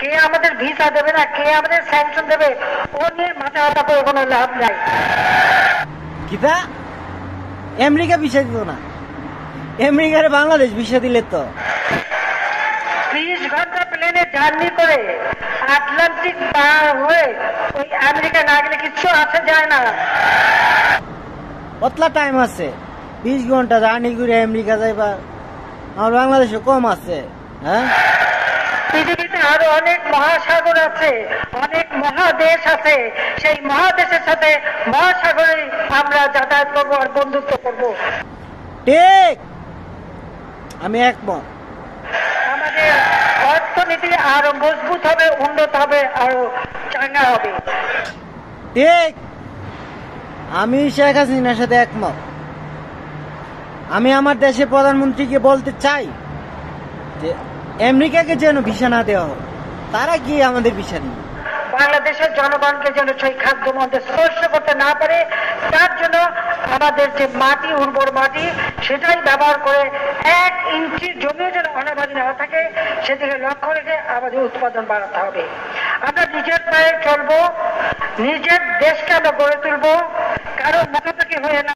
কে আমাদের ভিসা দেবে না কে আমাদের স্যাংশন দেবে ও নিয়ে মাথা ব্যথা করে কোনো লাভ নাই। কিতা? আমেরিকা ভিসা দিত না। আমেরিকার বাংলাদেশ ভিসা দিলে তো। ত্রিশ ঘণ্টা প্লেনে জার্নি করে আটলান্টিক পার হয়ে ওই আমেরিকা না গেলে কিচ্ছু আসে যায় না। কতলা টাইম আছে। বিশ ঘণ্টা জার্নি করে আমেরিকা যাইবা আমার বাংলাদেশে কম আছে হ্যাঁ? পৃথিবীতে আরও অনেক মহাসাগর আছে অনেক মহাদেশ আছে। সেই মহাদেশের সাথে মহাসাগরে আমরা যাতায়াত করব আর বন্ধুত্ব করব। ঠিক। আমি একমত। আমাদের অর্থনীতি আরও মজবুত হবে উন্নত হবে আরও চাঙ্গা হবে। ঠিক। আমি শেখ হাসিনার সাথে একমত। আমি আমার দেশের প্রধানমন্ত্রীকে বলতে চাই যে আমেরিকাকে যেন ভিসা না দেওয়া হোক, তারা কি আমাদের ভিসা দিবে বাংলাদেশের জনগণকে যেন সেই খাদ্য মধ্যে স্পর্শ করতে না পারে, তার জন্য আমাদের যে মাটি, উর্বর মাটি, সেটাই ব্যবহার করে এক ইঞ্চি জমিও যেন অনাবাদী না থাকে, সেদিকে লক্ষ্য রেখে আমাদের উৎপাদন বাড়াতে হবে। আমরা নিজের পায়ে চলবো, নিজের দেশকে আমরা গড়ে তুলবো, কারও মুখোমুখি হয়ে না